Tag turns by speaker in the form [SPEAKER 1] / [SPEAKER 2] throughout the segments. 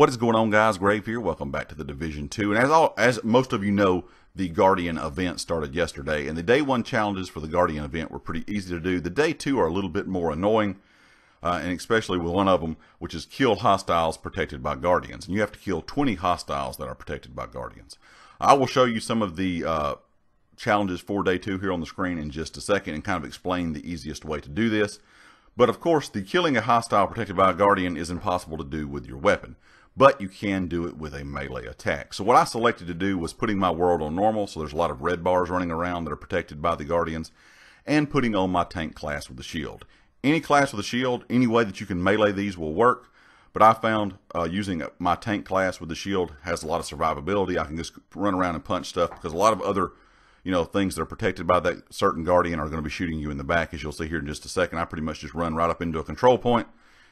[SPEAKER 1] What is going on, guys? Grave here. Welcome back to the Division 2. And as all, as most of you know, the Guardian event started yesterday, and the day one challenges for the Guardian event were pretty easy to do. The day two are a little bit more annoying, uh, and especially with one of them, which is kill hostiles protected by Guardians. And you have to kill 20 hostiles that are protected by Guardians. I will show you some of the uh, challenges for day two here on the screen in just a second and kind of explain the easiest way to do this. But of course, the killing a hostile protected by a Guardian is impossible to do with your weapon but you can do it with a melee attack. So what I selected to do was putting my world on normal, so there's a lot of red bars running around that are protected by the Guardians, and putting on my tank class with the shield. Any class with a shield, any way that you can melee these will work, but I found uh, using my tank class with the shield has a lot of survivability. I can just run around and punch stuff because a lot of other you know, things that are protected by that certain guardian are going to be shooting you in the back, as you'll see here in just a second. I pretty much just run right up into a control point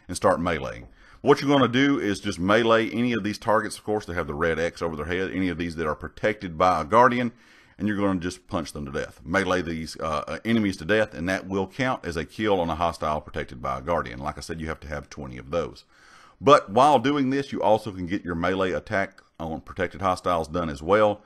[SPEAKER 1] and start meleeing. What you're going to do is just melee any of these targets, of course, they have the red X over their head, any of these that are protected by a guardian, and you're going to just punch them to death. Melee these uh, uh, enemies to death, and that will count as a kill on a hostile protected by a guardian. Like I said, you have to have 20 of those. But while doing this, you also can get your melee attack on protected hostiles done as well.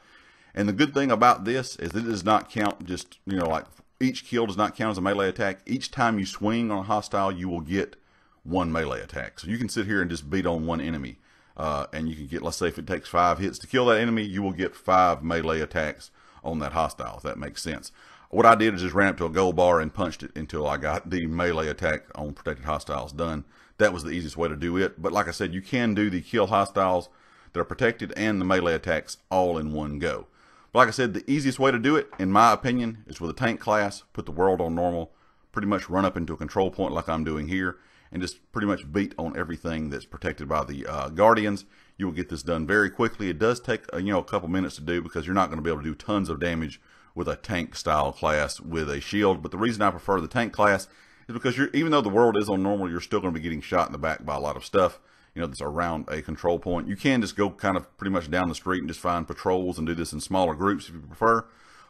[SPEAKER 1] And the good thing about this is it does not count just, you know, like each kill does not count as a melee attack. Each time you swing on a hostile, you will get one melee attack. So you can sit here and just beat on one enemy. Uh, and you can get, let's say if it takes five hits to kill that enemy, you will get five melee attacks on that hostile, if that makes sense. What I did is just ran up to a gold bar and punched it until I got the melee attack on protected hostiles done. That was the easiest way to do it. But like I said, you can do the kill hostiles that are protected and the melee attacks all in one go. But like I said, the easiest way to do it, in my opinion, is with a tank class, put the world on normal, pretty much run up into a control point like I'm doing here, and just pretty much beat on everything that's protected by the uh, Guardians. You will get this done very quickly. It does take uh, you know a couple minutes to do because you're not going to be able to do tons of damage with a tank style class with a shield. But the reason I prefer the tank class is because even though the world is on normal, you're still going to be getting shot in the back by a lot of stuff. You know that's around a control point. You can just go kind of pretty much down the street and just find patrols and do this in smaller groups if you prefer.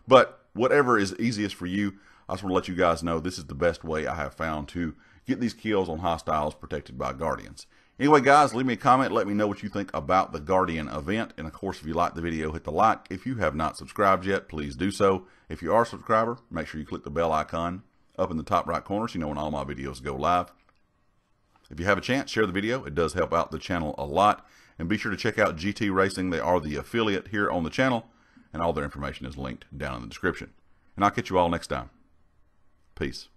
[SPEAKER 1] But whatever is easiest for you, I just want to let you guys know this is the best way I have found to get these kills on hostiles protected by guardians. Anyway, guys, leave me a comment. Let me know what you think about the Guardian event. And of course, if you like the video, hit the like. If you have not subscribed yet, please do so. If you are a subscriber, make sure you click the bell icon up in the top right corner so you know when all my videos go live. If you have a chance, share the video. It does help out the channel a lot. And be sure to check out GT Racing. They are the affiliate here on the channel. And all their information is linked down in the description. And I'll catch you all next time. Peace.